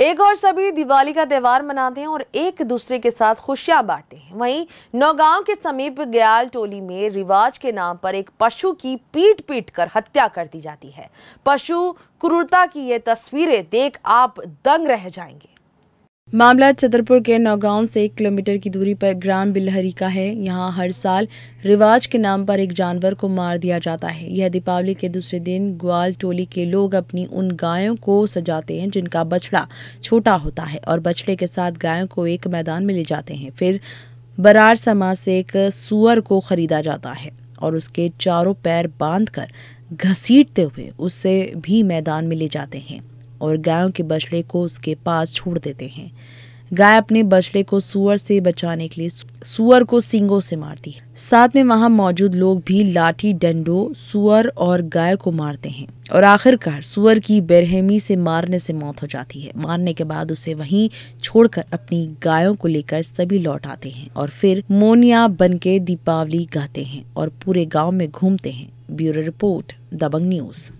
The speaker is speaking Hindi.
एक और सभी दिवाली का त्यौहार मनाते हैं और एक दूसरे के साथ खुशियाँ बांटते हैं। वहीं नौगांव के समीप गयाल टोली में रिवाज के नाम पर एक पशु की पीट पीट कर हत्या कर दी जाती है। पशु क्रूरता की ये तस्वीरें देख आप दंग रह जाएँगे। मामला छतरपुर के नौगांव से एक किलोमीटर की दूरी पर ग्राम बिलहरी का है। यहाँ हर साल रिवाज के नाम पर एक जानवर को मार दिया जाता है। यह दीपावली के दूसरे दिन ग्वाल टोली के लोग अपनी उन गायों को सजाते हैं जिनका बछड़ा छोटा होता है और बछड़े के साथ गायों को एक मैदान में ले जाते हैं। फिर बरार समाज से एक सुअर को खरीदा जाता है और उसके चारों पैर बांधकर घसीटते हुए उससे भी मैदान में ले जाते हैं। और गायों के बछड़े को उसके पास छोड़ देते हैं। गाय अपने बछड़े को सुअर से बचाने के लिए सुअर को सिंगों से मारती है। साथ में वहाँ मौजूद लोग भी लाठी, डंडो, सुअर और गाय को मारते हैं। और आखिरकार सुअर की बेरहमी से मारने से मौत हो जाती है। मारने के बाद उसे वहीं छोड़कर अपनी गायों को लेकर सभी लौट आते हैं और फिर मोनिया बन के दीपावली गाते हैं और पूरे गाँव में घूमते हैं। Bureau report, Dabang news.